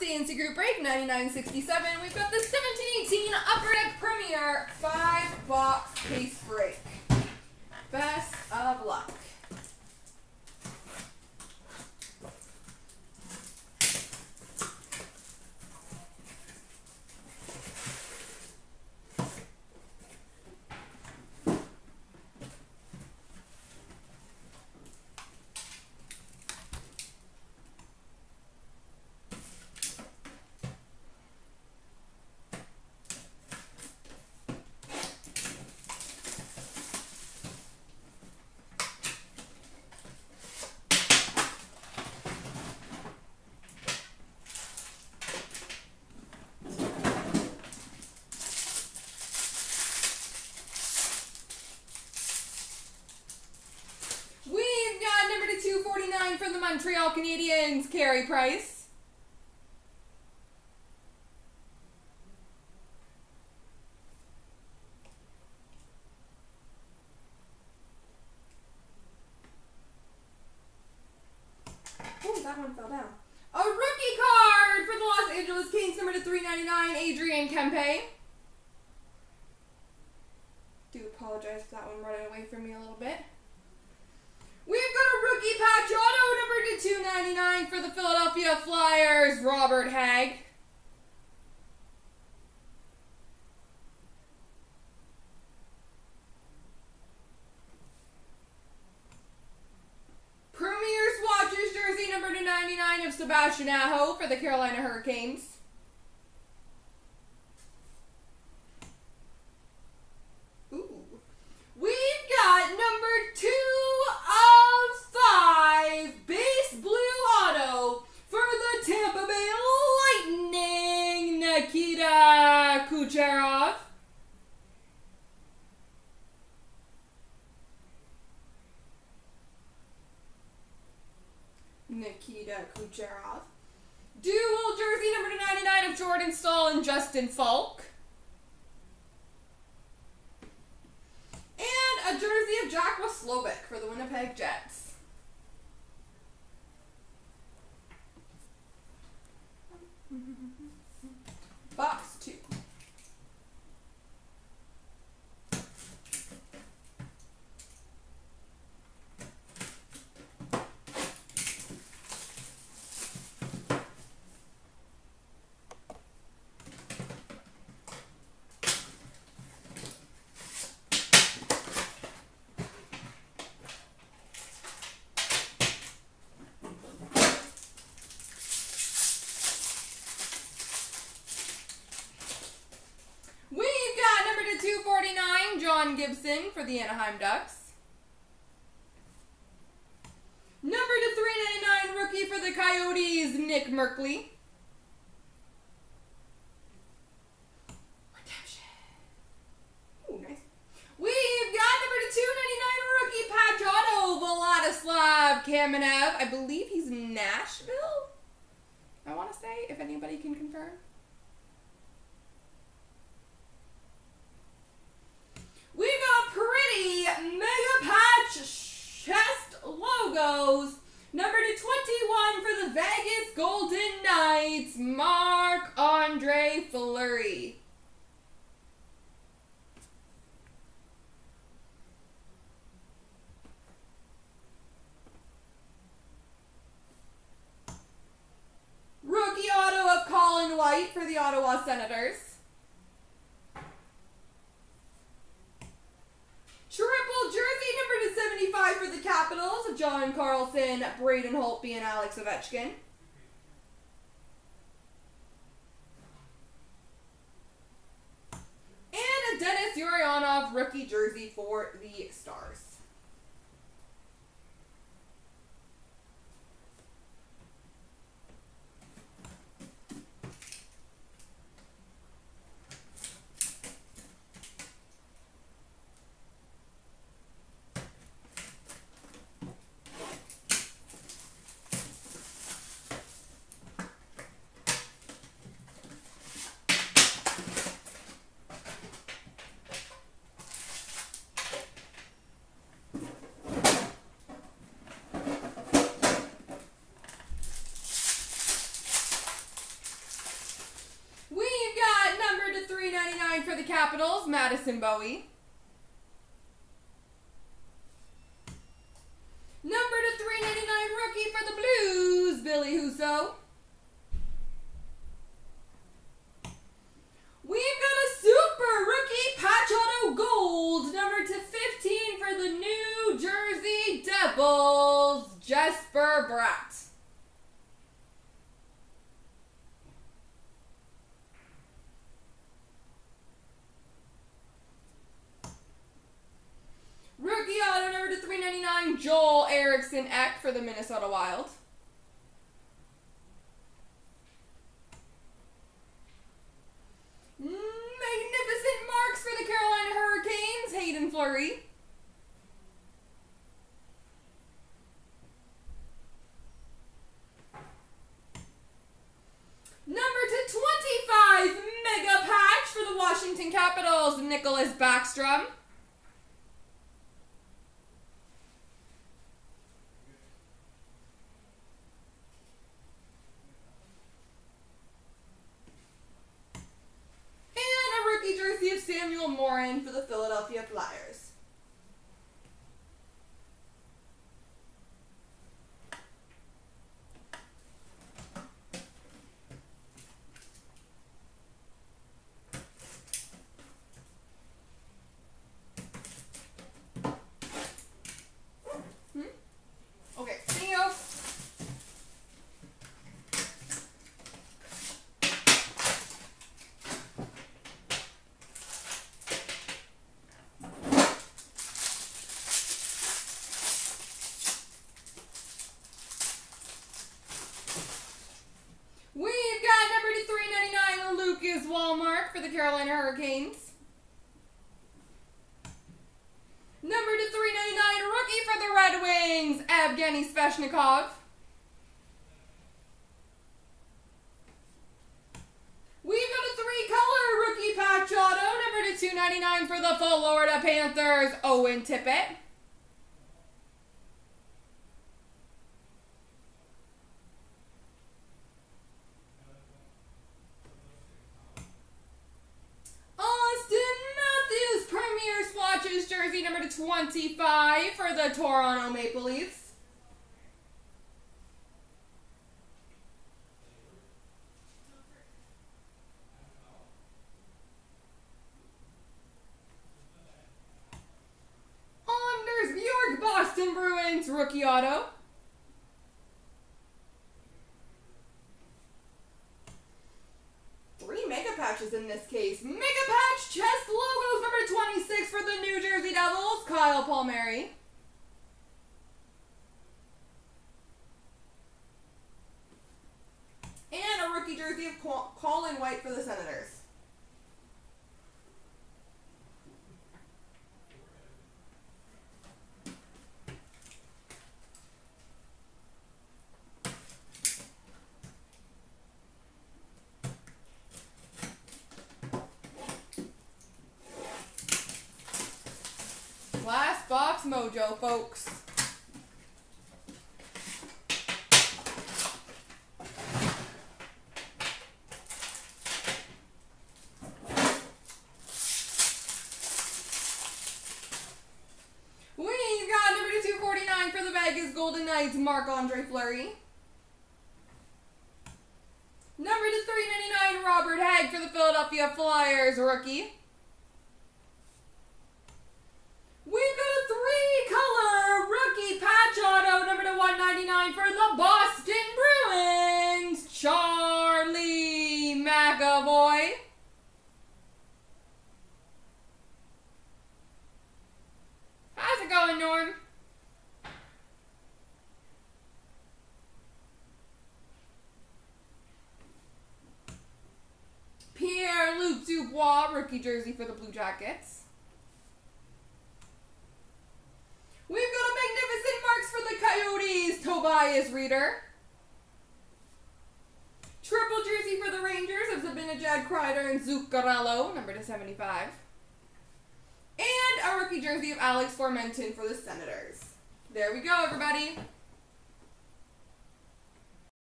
CNC Group Break 9967. We've got the 1718 Upper Deck Premier 5 box case break. Best of luck. We've got number to 249 for Montreal Canadiens, Carey Price. Oh, that one fell down. A rookie card for the Los Angeles Kings, number to 399, Adrian Kempe. Do apologize for that one running away from me a little bit. We've got a rookie patch auto number to 299 for the Philadelphia Flyers, Robert Hagg. Premier Swatches jersey number to 99 of Sebastian Aho for the Carolina Hurricanes. Ooh. We've got number two of five base blue auto for the Tampa Bay Lightning, Nikita Kucherov. Nikita Kucherov. Dual jersey number to 99 of Jordan Staal and Justin Faulk. And a jersey of Jack Roslovic for the Winnipeg Jets. Box two. We've got number to 249, John Gibson for the Anaheim Ducks. Number to 399, rookie for the Coyotes, Nick Merkley. Redemption. Nice. We've got number to 299, rookie auto, Vladislav Kamenev. I believe he's Nashville. I want to say, if anybody can confirm. We got pretty mega patch chest logos. Number to 21 for the Vegas Golden Knights, Marc Andre Fleury. Rookie auto of Colin White for the Ottawa Senators. Triple jersey number to 75 for the Capitals of John Carlson, Braden Holtby, and Alex Ovechkin. And a Denis Gurianov rookie jersey for the Stars. The Capitals, Madison Bowey. Number to 399 rookie for the Blues, Ville Husso. We've got a super rookie patch auto gold, number to 15 for the New Jersey Devils, Jesper Bratt. Rookie auto number to 399, Joel Eriksson Ek for the Minnesota Wild. Magnificent marks for the Carolina Hurricanes, Hayden Fleury. Number to 25, mega patch for the Washington Capitals, Nicklas Backstrom. And a rookie jersey of Samuel Morin for the Philadelphia Flyers. Hmm? Okay, see you. We've got number to 399, Lucas Wallmark for the Carolina Hurricanes. Number to 399, rookie for the Red Wings, Evgeny Svechnikov. We've got a three-color rookie patch auto, number to 299 for the Florida Panthers, Owen Tippett. Auston Matthews, Premier Swatches jersey number to 25 for the Toronto Maple Leafs. Anders Bjork, Boston Bruins, rookie auto. Three mega patches in this case. Mega patch chest logos number 26 for the New Jersey Devils, Kyle Palmieri. And a rookie jersey of Colin White for the Senators. Last box mojo, folks. We've got number 249 for the Vegas Golden Knights, Marc Andre Fleury. Number to 399, Robert Hagg for the Philadelphia Flyers, rookie. We've got a three-color rookie patch auto, number to 199 for the Boston Bruins, Charlie McAvoy. How's it going, Norm? Pierre-Luc Dubois, rookie jersey for the Blue Jackets. We've got a magnificent marks for the Tobias Rieder. Triple jersey for the Rangers of Zibanejad Kreider and Zuccarello, number to 75. And a rookie jersey of Alex Formenton for the Senators. There we go, everybody.